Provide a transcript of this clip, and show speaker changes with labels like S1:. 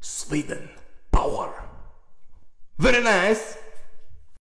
S1: Sweden power. Very nice.